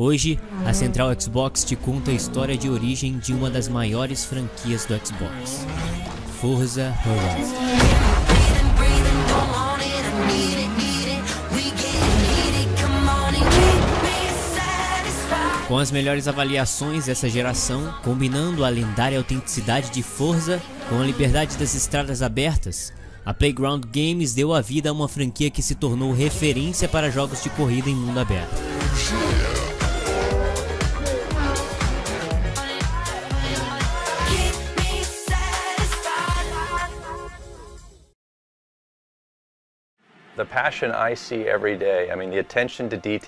Hoje, a Central Xbox te conta a história de origem de uma das maiores franquias do Xbox, Forza Horizon. Com as melhores avaliações dessa geração, combinando a lendária autenticidade de Forza com a liberdade das estradas abertas, a Playground Games deu a vida a uma franquia que se tornou referência para jogos de corrida em mundo aberto.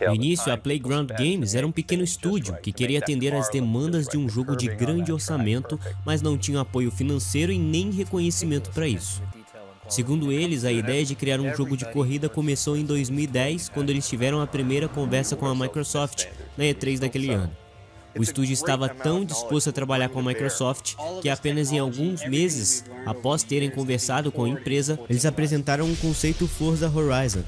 No início, a Playground Games era um pequeno estúdio que queria atender às demandas de um jogo de grande orçamento, mas não tinha apoio financeiro e nem reconhecimento para isso. Segundo eles, a ideia de criar um jogo de corrida começou em 2010, quando eles tiveram a primeira conversa com a Microsoft na E3 daquele ano. O estúdio estava tão disposto a trabalhar com a Microsoft que apenas em alguns meses, após terem conversado com a empresa, eles apresentaram um conceito Forza Horizon.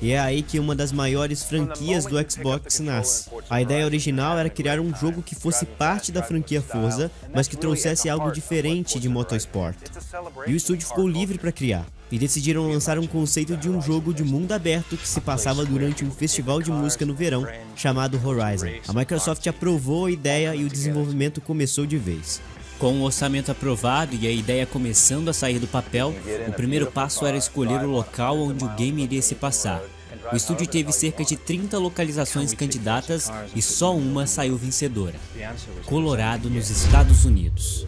E é aí que uma das maiores franquias do Xbox nasce. A ideia original era criar um jogo que fosse parte da franquia Forza, mas que trouxesse algo diferente de motorsport. E o estúdio ficou livre para criar e decidiram lançar um conceito de um jogo de mundo aberto que se passava durante um festival de música no verão chamado Horizon. A Microsoft aprovou a ideia e o desenvolvimento começou de vez. Com o orçamento aprovado e a ideia começando a sair do papel, o primeiro passo era escolher o local onde o game iria se passar. O estúdio teve cerca de 30 localizações candidatas e só uma saiu vencedora: Colorado, nos Estados Unidos.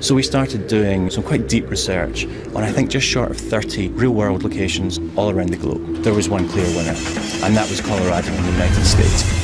So we started doing some quite deep research on I think just short of 30 real world locations all around the globe. There was one clear winner, and that was Colorado in the United States.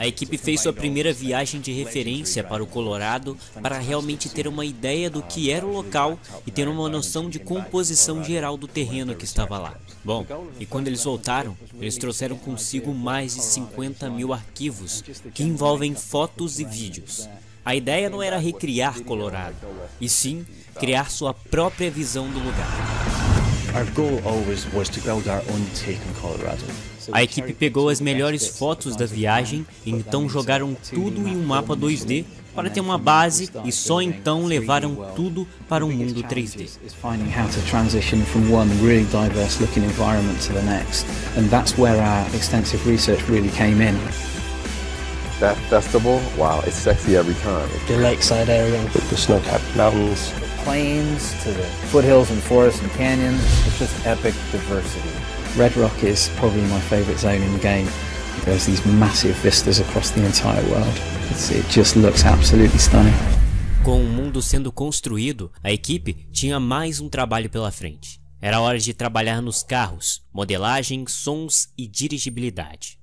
A equipe fez sua primeira viagem de referência para o Colorado para realmente ter uma ideia do que era o local e ter uma noção de composição geral do terreno que estava lá. Bom, e quando eles voltaram, eles trouxeram consigo mais de 50 mil arquivos que envolvem fotos e vídeos. A ideia não era recriar Colorado, e sim criar sua própria visão do lugar. Our goal always was to build our own take on Colorado. A equipe pegou as melhores fotos da viagem e então jogaram tudo em um mapa 2D para ter uma base e só então levaram tudo para um mundo 3D. finding how to transition from one really diverse looking environment to the next. And that's where our extensive research really came in. That festival, wow, it's sexy every time. The lakeside area, With the snow-capped mountains, plains to the foothills and forests and canyons, it's just epic diversity. Red Rock is probably my favourite zone in the game. There's these massive vistas across the entire world. It's, it just looks absolutely stunning. Com o mundo sendo construído, a equipe tinha mais um trabalho pela frente. Era hora de trabalhar nos carros, modelagem, sons e dirigibilidade.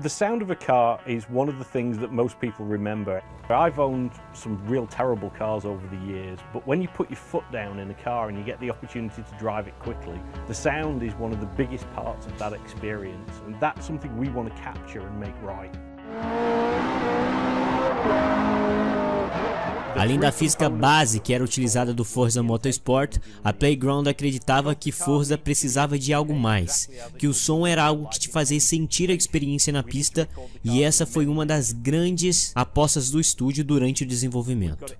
The sound of a car is one of the things that most people remember. I've owned some real terrible cars over the years, but when you put your foot down in a car and you get the opportunity to drive it quickly, the sound is one of the biggest parts of that experience, and that's something we want to capture and make right. Além da física base que era utilizada do Forza Motorsport, a Playground acreditava que Forza precisava de algo mais, que o som era algo que te fazia sentir a experiência na pista, e essa foi uma das grandes apostas do estúdio durante o desenvolvimento.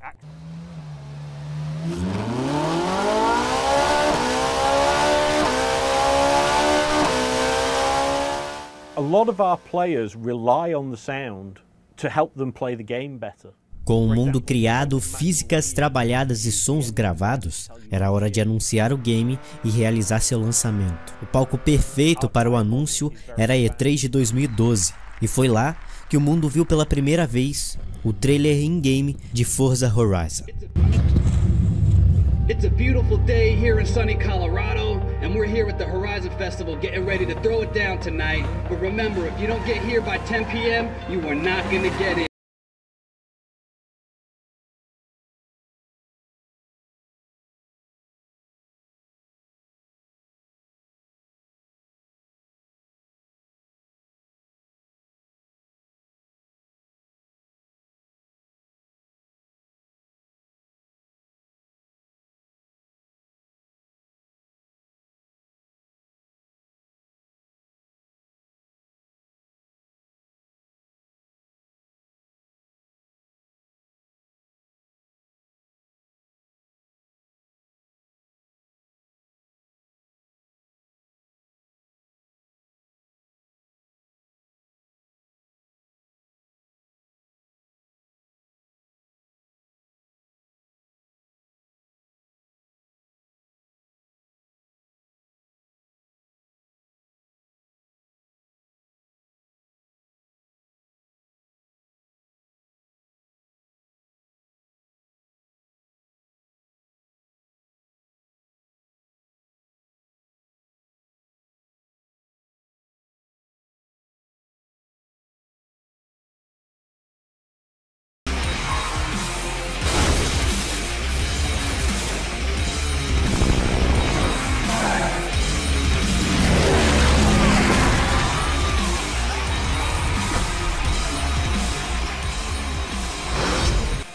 A lot of our players rely on the sound to help them play the game better. Com o mundo criado, físicas trabalhadas e sons gravados, era hora de anunciar o game e realizar seu lançamento. O palco perfeito para o anúncio era a E3 de 2012, e foi lá que o mundo viu pela primeira vez o trailer in-game de Forza Horizon. It's a beautiful day here in sunny Colorado, and we're here at the Horizon Festival getting ready to throw it down tonight. But remember, if you don't get here by 10 p.m., you are not going to get in.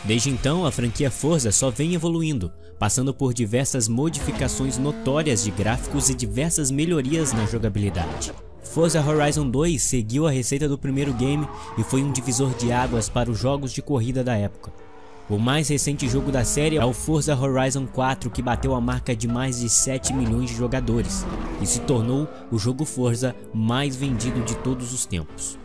Desde então, a franquia Forza só vem evoluindo, passando por diversas modificações notórias de gráficos e diversas melhorias na jogabilidade. Forza Horizon 2 seguiu a receita do primeiro game e foi um divisor de águas para os jogos de corrida da época. O mais recente jogo da série é o Forza Horizon 4, que bateu a marca de mais de 7 milhões de jogadores e se tornou o jogo Forza mais vendido de todos os tempos.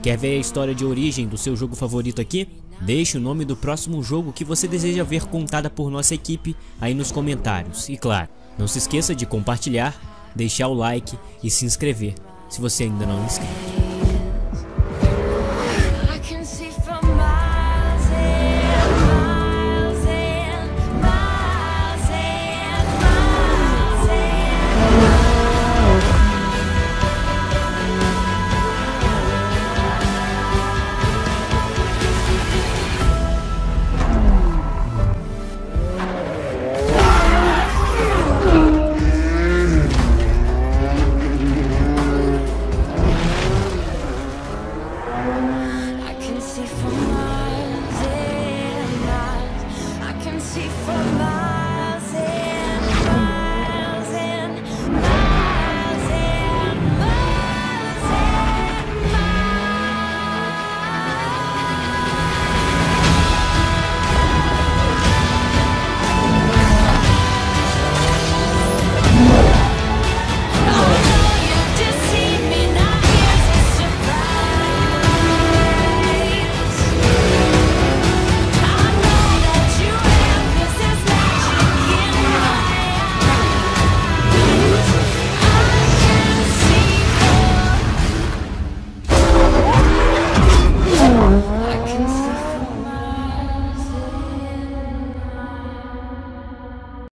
Quer ver a história de origem do seu jogo favorito aqui? Deixe o nome do próximo jogo que você deseja ver contada por nossa equipe aí nos comentários. E claro, não se esqueça de compartilhar, deixar o like e se inscrever se você ainda não é inscrito.